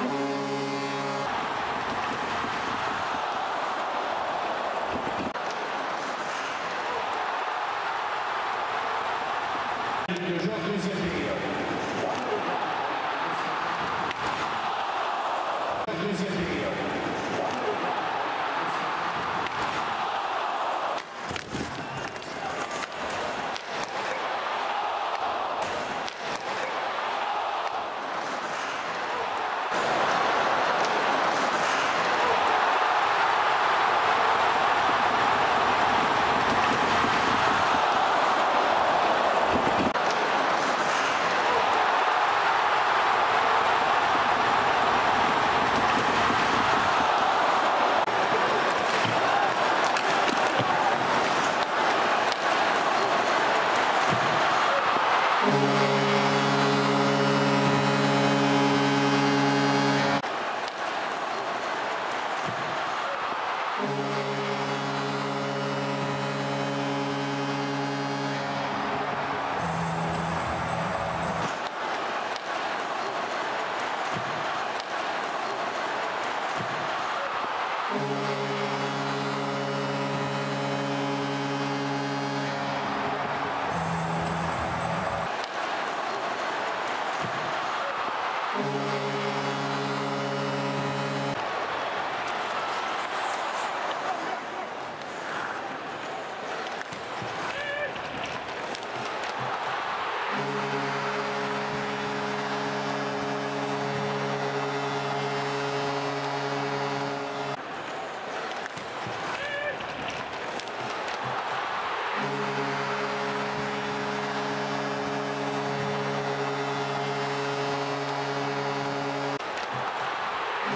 Il gioco si avvia.